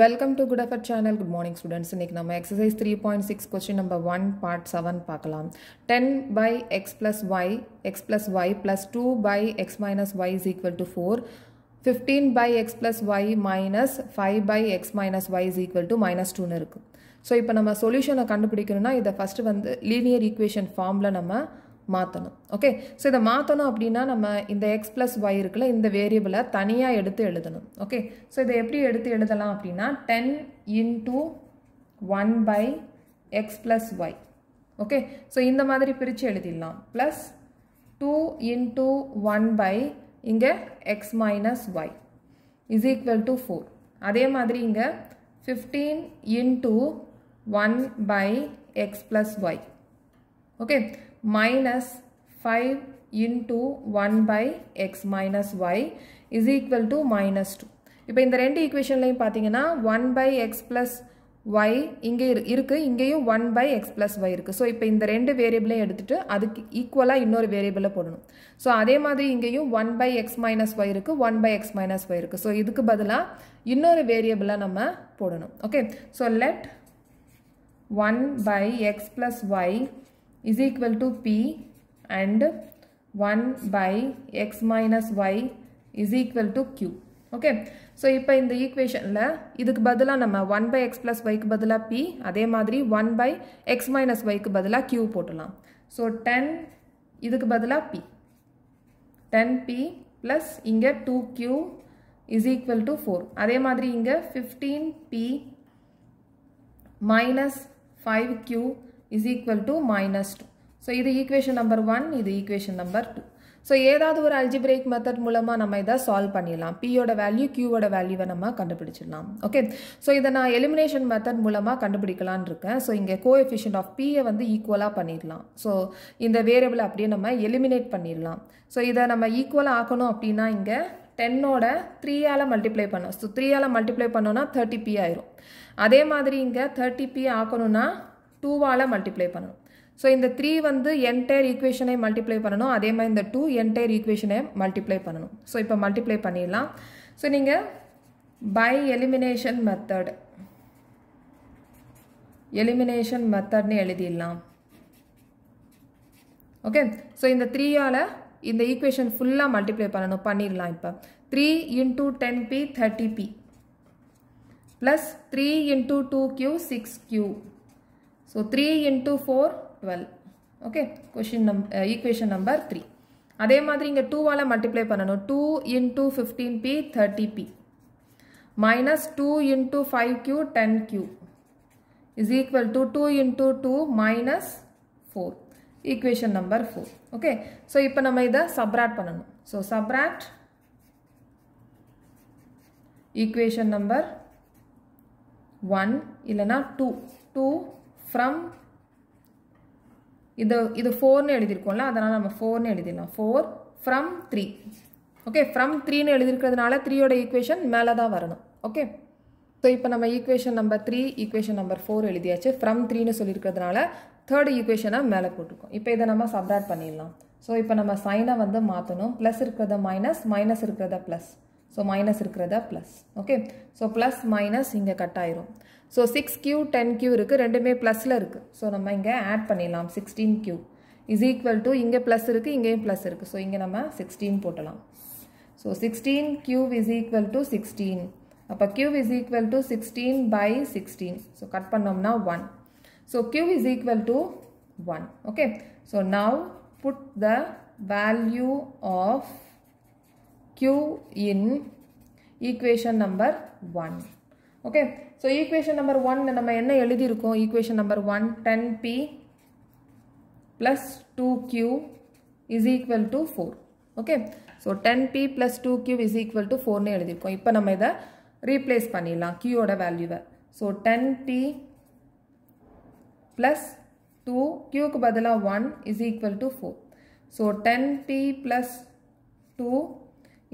Welcome to good effort channel good morning students இன்னைக்கு நம்ம exercise three point six question number one part seven பார்க்கலாம். Ten by x plus y x plus y plus two by x minus y is equal to four fifteen by x plus y minus five by x minus y is equal to minus டூன்னு இருக்குது so இப்போ நம்ம சொல்யூஷனை கண்டுபிடிக்கணும்னா இதை first வந்து linear equation ஃபார்மில் நம்ம மாற்றணும் ஓகே ஸோ இதை மாற்றணும் அப்படின்னா நம்ம இந்த எக்ஸ் ப்ளஸ் ஒய் இருக்குல்ல இந்த வேரியபிளை தனியாக எடுத்து எழுதணும். ஓகே ஸோ இதை எப்படி எடுத்து எழுதலாம் அப்படின்னா ten into one by x plus y okay so இந்த மாதிரி பிரித்து எழுதிடலாம். Plus two into one by இங்கே x minus y is equal to four அதே மாதிரி இங்கே fifteen into one by x plus y okay minus 5 into 1 by x minus y is equal to minus 2. இப்போ இந்த ரெண்டு ஈக்குவேஷன்லையும் பார்த்தீங்கன்னா one by x plus y இங்கே இருக்குது இங்கேயும் one by x plus y இருக்குது ஸோ இப்போ இந்த ரெண்டு வேரியபிளையும் எடுத்துகிட்டு அதுக்கு ஈக்குவலாக இன்னொரு வேரியபிளை போடணும். ஸோ அதே மாதிரி இங்கேயும் one by x minus y இருக்குது one by x minus y இருக்குது ஸோ இதுக்கு பதிலாக இன்னொரு வேரியபிளாக நம்ம போடணும். Okay so let one by x plus y is equal to p and 1 by x minus y is equal to q. Okay so இப்போ இந்த ஈக்குவேஷனில் இதுக்கு பதிலாக நம்ம ஒன் பை எக்ஸ் ப்ளஸ் ஒய்க்கு பதிலாக பி அதே மாதிரி ஒன் பை எக்ஸ் மைனஸ் ஒய்க்கு பதிலாக கியூ போட்டுடலாம் ஸோ டென் இதுக்கு பதிலாக பி டென் பி ப்ளஸ் இங்கே two q is equal to four அதே மாதிரி இங்கே fifteen p minus five q is equal to minus two so இது ஈக்குவேஷன் நம்பர் ஒன் இது ஈக்குவேஷன் நம்பர் டூ ஸோ ஏதாவது ஒரு அல்ஜிபிரேக் மெத்தட் மூலமாக நம்ம இதை சால்வ் பண்ணிடலாம். பியோட வேல்யூ கியூவோட வேல்யூவை நம்ம கண்டுபிடிச்சிடலாம். ஓகே ஸோ இதை நான் எலிமினேஷன் மெத்தட் மூலமாக கண்டுபிடிக்கலான் இருக்கேன். ஸோ இங்கே கோ எஃபிஷியன்ட் ஆஃப் பியை வந்து ஈக்குவலாக பண்ணிடலாம். ஸோ இந்த வேரியபிள் அப்படியே நம்ம எலிமினேட் பண்ணிடலாம். ஸோ இதை நம்ம ஈக்குவலாக ஆக்கணும் அப்படின்னா இங்கே டென்னோட த்ரீயால் மல்டிப்ளை பண்ணோம் ஸோ த்ரீயால் மல்டிப்ளை பண்ணோன்னா தேர்ட்டி பி ஆயிரும். அதே மாதிரி இங்கே தேர்ட்டி பி ஆக்கணும்னா டூவால் மல்டிப்ளை பண்ணணும். ஸோ இந்த த்ரீ வந்து என்டையர் ஈக்குவேஷனை மல்டிப்ளை பண்ணணும். அதே மாதிரி இந்த டூ என்டையர் ஈக்குவேஷனை மல்டிப்ளை பண்ணணும். ஸோ இப்போ மல்டிப்ளை பண்ணிடலாம். ஸோ நீங்கள் பை எலிமினேஷன் மெத்தட் எலிமினேஷன் மெத்தட்னு எழுதிடலாம். ஓகே ஸோ இந்த த்ரீயால் இந்த ஈக்குவேஷன் ஃபுல்லாக மல்டிப்ளை பண்ணணும். பண்ணிடலாம் இப்போ. Three into ten p thirty p plus three into two q six q So 3 into 4, 12. Okay, question number, uh, equation number 3. அதே மாதிரி இங்கே டூவால் மல்டிப்ளை பண்ணணும். Two into fifteen p thirty p minus two into five q ten q is equal to two into two minus four equation number four okay so இப்போ நம்ம இதை subtract பண்ணணும். So subtract equation number one இல்லைனா two two from இது இது ஃபோர்னு எழுதியிருக்கோம்ல அதனால் நம்ம ஃபோர்னு எழுதிடலாம். Four from three okay from த்ரீன்னு எழுதியிருக்கிறதுனால த்ரீயோட ஈக்குவேஷன் மேலே தான் வரணும். ஓகே ஸோ இப்போ நம்ம equation number three equation number four எழுதியாச்சு. ஃப்ரம் த்ரீன்னு சொல்லியிருக்கிறதுனால தேர்ட் ஈக்குவேஷனை மேலே போட்டிருக்கோம். இப்போ இதை நம்ம சப்ராட் பண்ணிடலாம். ஸோ இப்போ நம்ம சைனை வந்து மாற்றணும் ப்ளஸ் இருக்கிறத மைனஸ் மைனஸ் இருக்கிறத ப்ளஸ் ஸோ மைனஸ் இருக்கிறதா? Plus okay so plus minus இங்கே கட் ஆயிரும். So six q ten q இருக்குது ரெண்டுமே ப்ளஸில் இருக்குது ஸோ நம்ம இங்கே ஆட் பண்ணிடலாம். Sixteen q is equal to இங்கே ப்ளஸ் இருக்குது இங்கேயும் ப்ளஸ் இருக்குது ஸோ இங்கே நம்ம சிக்ஸ்டீன் போட்டலாம். So sixteen q is equal to sixteen அப்போ q is equal to sixteen by sixteen so cut பண்ணோம்னா one so q is equal to one okay so now put the value of q in equation number 1 okay so equation number 1 நம்ம என்ன எழுதியிருக்கோம் equation number 1 10p plus 2q is equal to 4 okay so 10p plus 2q is equal to 4 னு எழுதியிருக்கோம் இப்போ நம்ம இதை replace பண்ணிடலாம் q ஓட வேல்யூவை so 10p plus 2 q க்கு பதிலாக 1 is equal to 4 so 10p plus 2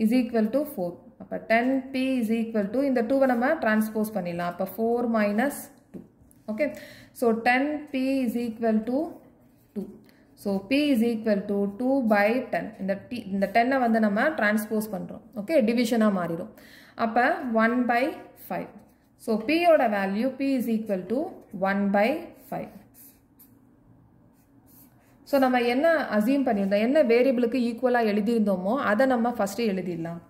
is equal to 4 அப்போ 10p is equal to இந்த 2 நம்ம transpose பண்ணிடலாம் அப்போ 4 minus 2 okay so 10p is equal to 2 so p is equal to 2 by 10 இந்த t இந்த 10 வந்து நம்ம transpose பண்ணுறோம் ஓகே டிவிஷனாக மாறிடும் அப்போ 1 by 5 ஸோ பியோட value p is equal to one by five so நம்ம என்ன அசியூம் பண்ணியிருந்தோம்? என்ன வேரியபிளுக்கு ஈக்குவலாக எழுதியிருந்தோமோ அதை நம்ம ஃபஸ்ட்டு எழுதிடலாம்.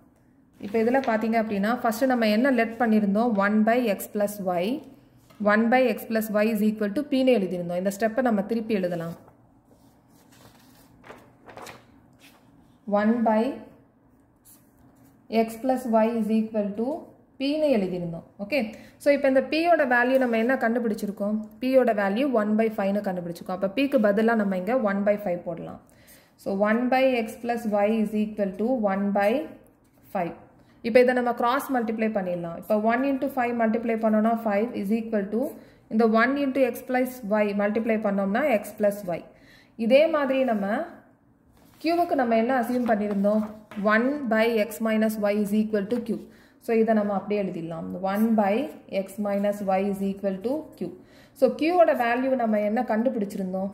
இப்போ இதில் பார்த்தீங்க அப்படின்னா ஃபஸ்ட்டு நம்ம என்ன லெட் பண்ணியிருந்தோம்? One by x plus y one by x plus y is equal to பீனே எழுதியிருந்தோம். இந்த ஸ்டெப்பை நம்ம திருப்பி எழுதலாம். One by x plus y is equal to பின்னு எழுதியிருந்தோம். ஓகே ஸோ இப்போ இந்த பியோட வேல்யூ நம்ம என்ன கண்டுபிடிச்சிருக்கோம்? பியோட வேல்யூ ஒன் பை ஃபைவ்னு கண்டுபிடிச்சிருக்கோம். அப்போ பிக்கு பதிலாக நம்ம இங்கே ஒன் பை ஃபைவ் போடலாம். So one by x plus y is equal to one by five இப்போ இதை நம்ம கிராஸ் மல்டிப்ளை பண்ணிடலாம். இப்போ ஒன் இன்ட்டு ஃபைவ் மல்டிப்ளை பண்ணோம்னா ஃபைவ் இஸ் ஈக்குவல் டு இந்த one into x plus y multiply பண்ணோம்னா x plus y இதே மாதிரி நம்ம கியூவுக்கு நம்ம என்ன அசியூம் பண்ணியிருந்தோம்? One by x minus y is equal to q so இதை நம்ம அப்படியே எழுதிடலாம். One by x minus y is equal to q so கியூவோட value நம்ம என்ன கண்டுபிடிச்சிருந்தோம்?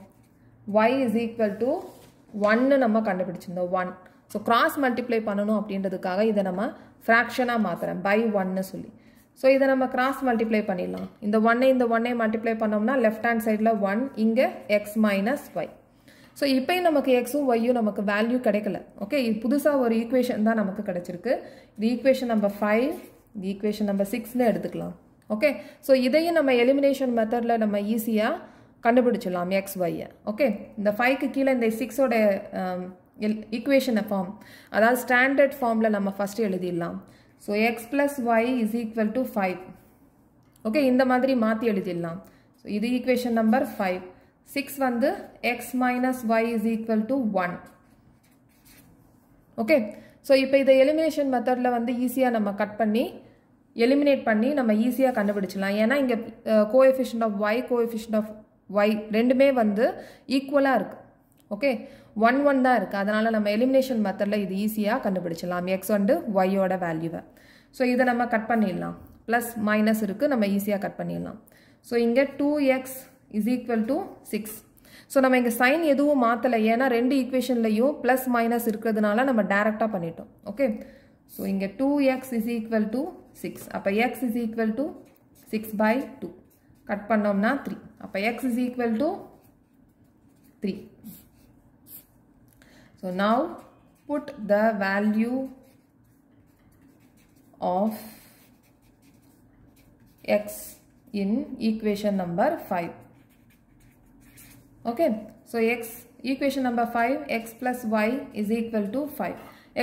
ஒய் இஸ் ஈக்குவல் டு ஒன்னு நம்ம கண்டுபிடிச்சிருந்தோம் ஒன் ஸோ கிராஸ் மல்டிப்ளை பண்ணணும் அப்படின்றதுக்காக இதை நம்ம ஃப்ராக்ஷனாக மாற்றுறேன் பை ஒன்னு சொல்லி. ஸோ இதை நம்ம கிராஸ் மல்டிப்ளை பண்ணிடலாம். இந்த ஒன்னை இந்த ஒன்னை மல்டிப்ளை பண்ணோம்னா லெஃப்ட் ஹேண்ட் சைடில் ஒன் இங்கே எக்ஸ் மைனஸ் ஒய் ஸோ இப்போயும் நமக்கு எக்ஸும் ஒய்யும் நமக்கு வேல்யூ கிடைக்கல. ஓகே இது புதுசாக ஒரு ஈக்குவேஷன் தான் நமக்கு கிடைச்சிருக்கு. இது ஈக்குவேஷன் நம்பர் ஃபைவ் இது ஈக்குவேஷன் நம்பர் சிக்ஸ்னு எடுத்துக்கலாம். ஓகே ஸோ இதையும் நம்ம எலிமினேஷன் மெத்தடில் நம்ம ஈஸியாக கண்டுபிடிச்சிடலாம் எக்ஸ் ஒய்யை ஓகே இந்த ஃபைவ்க்கு கீழே இந்த சிக்ஸோட எல் ஈக்குவேஷனை ஃபார்ம் அதாவது ஸ்டாண்டர்ட் ஃபார்மில் நம்ம ஃபஸ்ட்டு எழுதிடலாம். So x plus y is equal to five okay இந்த மாதிரி மாற்றி எழுதிடலாம். ஸோ இது ஈக்குவேஷன் நம்பர் ஃபைவ் சிக்ஸ் வந்து x minus y is equal to one okay so இப்போ இதை எலிமினேஷன் மெத்தடில் வந்து ஈஸியாக நம்ம கட் பண்ணி எலிமினேட் பண்ணி நம்ம ஈஸியாக கண்டுபிடிச்சிடலாம். ஏன்னா இங்கே coefficient of y coefficient of y ரெண்டுமே வந்து ஈக்குவலாக இருக்குது ஓகே ஒன் ஒன் தான் இருக்குது அதனால் நம்ம எலிமினேஷன் மெத்தடில் இது ஈஸியாக கண்டுபிடிச்சிடலாம். எக்ஸ் வந்து ஒய்யோட வேல்யூவை ஸோ இதை நம்ம கட் பண்ணிடலாம். ப்ளஸ் மைனஸ் இருக்குது நம்ம ஈஸியாக கட் பண்ணிடலாம். ஸோ இங்கே two x is equal to six so நம்ம இங்கே சைன் எதுவும் மாற்றலை ஏன்னா ரெண்டு ஈக்குவேஷன்லையும் ப்ளஸ் மைனஸ் இருக்கிறதுனால நம்ம டேரெக்டாக பண்ணிட்டோம். ஓகே ஸோ இங்கே two x is equal to six அப்போ x is equal to six by two cut பண்ணோம்னா த்ரீ அப்போ x is equal to three so now put the value of x in equation number 5. Okay, so x equation number 5 x plus y is equal to 5.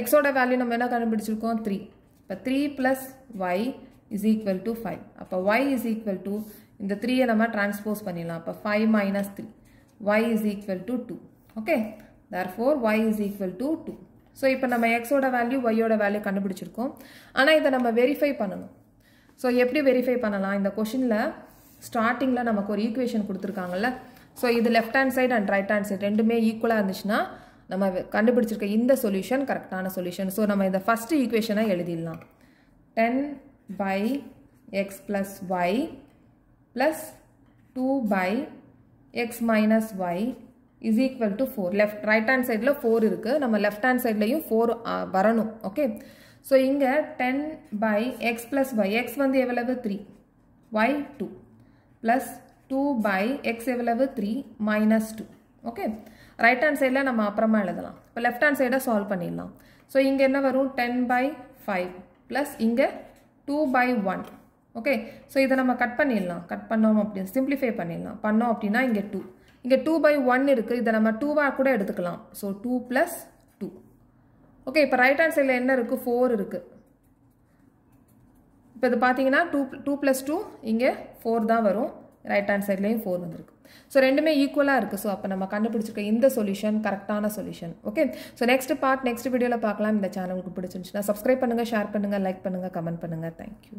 x value நம்ம என்ன கண்டுபிடிச்சிருக்கோம் 3. இப்போ 3 plus y is equal to 5. அப்போ y is equal to இந்த 3 நம்ம transpose பண்ணிடலாம். அப்போ 5 minus 3. y is equal to 2. Okay, therefore y is equal to 2. So இப்போ நம்ம எக்ஸோட வேல்யூ ஒய்யோட வேல்யூ கண்டுபிடிச்சிருக்கோம் ஆனால் இதை நம்ம வெரிஃபை பண்ணணும் ஸோ எப்படி வெரிஃபை பண்ணலாம் இந்த கொஷினில் ஸ்டார்டிங்கில் நமக்கு ஒரு ஈக்குவேஷன் கொடுத்துருக்காங்கல்ல ஸோ இது left hand side and right hand side ரெண்டுமே ஈக்குவலாக இருந்துச்சுன்னா நம்ம கண்டுபிடிச்சிருக்க இந்த சொல்யூஷன் கரெக்டான சொல்யூஷன் ஸோ நம்ம இந்த ஃபஸ்ட்டு ஈக்குவேஷனை எழுதிடலாம். Ten by x plus y plus two by x minus y is equal to four left right hand சைடில் ஃபோர் இருக்குது நம்ம லெஃப்ட் ஹேண்ட் சைட்லையும் ஃபோர் வரணும். ஓகே ஸோ இங்கே ten by x plus y x வந்து எவ்வளவு? Three y two plus two by x எவ்வளவு? Three minus two okay right hand சைடில் நம்ம அப்புறமா எழுதலாம். இப்போ லெஃப்ட் ஹேண்ட் சைடை சால்வ் பண்ணிடலாம். ஸோ இங்கே என்ன வரும்? டென் பை ஃபைவ் ப்ளஸ் இங்கே two by one okay so இதை நம்ம கட் பண்ணிடலாம். கட் பண்ணோம் அப்படின்னு சிம்பிளிஃபை பண்ணிடலாம். பண்ணோம் அப்படின்னா இங்கே டூ இங்கே டூ பை ஒன் இருக்குது இதை நம்ம டூவாக கூட எடுத்துக்கலாம். So two plus two okay இப்போ ரைட் ஹேண்ட் சைடில் என்ன இருக்குது ஃபோர் இருக்குது இப்போ இது பார்த்தீங்கன்னா டூ டூ ப்ளஸ் டூ இங்கே ஃபோர் தான் வரும். ரைட் ஹேண்ட் சைட்லேயும் ஃபோர் வந்திருக்கு. ஸோ ரெண்டுமே ஈக்குவலாக இருக்குது ஸோ அப்போ நம்ம கண்டுபிடிச்சிருக்க இந்த சொல்யூஷன் கரெக்டான solution okay so next part next வீடியோவில் பார்க்கலாம். இந்த சேனலுக்கு பிடிச்சிருந்துச்சுன்னா சப்ஸ்கிரைப் பண்ணுங்கள் ஷேர் பண்ணுங்கள் லைக் பண்ணுங்கள் கமெண்ட் பண்ணுங்கள் தேங்க்யூ